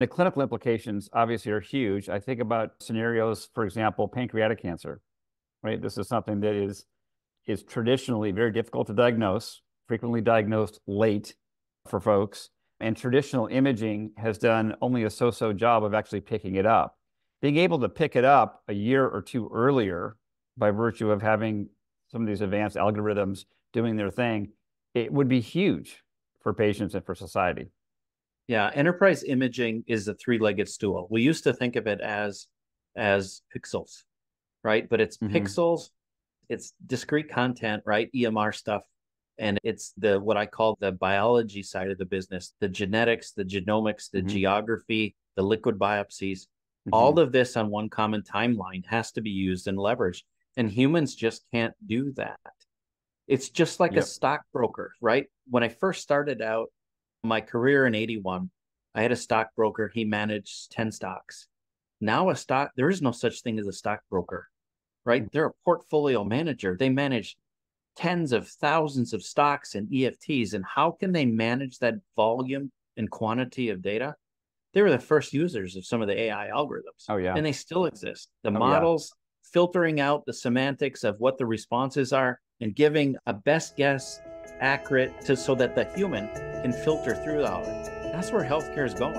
The clinical implications obviously are huge. I think about scenarios, for example, pancreatic cancer, right? This is something that is is traditionally very difficult to diagnose, frequently diagnosed late for folks, and traditional imaging has done only a so-so job of actually picking it up. Being able to pick it up a year or two earlier by virtue of having some of these advanced algorithms doing their thing, it would be huge for patients and for society. Yeah, enterprise imaging is a three-legged stool. We used to think of it as as pixels, right? But it's mm-hmm. pixels, it's discrete content, right? EMR stuff, and it's the what I call the biology side of the business, the genetics, the genomics, the mm-hmm. geography, the liquid biopsies. Mm-hmm. All of this on one common timeline has to be used and leveraged. And humans just can't do that. It's just like yep. a stockbroker, right? When I first started out my career in 81, I had a stockbroker. He managed 10 stocks. Now, a stock, there is no such thing as a stockbroker, right? Mm. They're a portfolio manager. They manage tens of thousands of stocks and EFTs. And how can they manage that volume and quantity of data? They were the first users of some of the AI algorithms. Oh, yeah. And they still exist. The oh, models yeah. filtering out the semantics of what the responses are and giving a best guess accurate to so that the human can filter through all it. That's where healthcare is going.